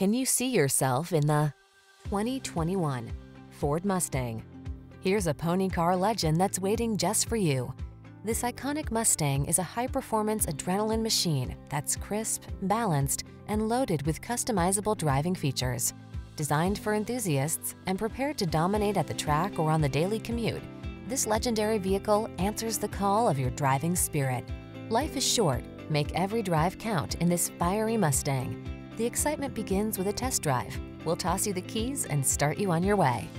Can you see yourself in the 2021 Ford Mustang? Here's a pony car legend that's waiting just for you. This iconic Mustang is a high-performance adrenaline machine that's crisp, balanced, and loaded with customizable driving features. Designed for enthusiasts and prepared to dominate at the track or on the daily commute, this legendary vehicle answers the call of your driving spirit. Life is short. Make every drive count in this fiery Mustang. The excitement begins with a test drive. We'll toss you the keys and start you on your way.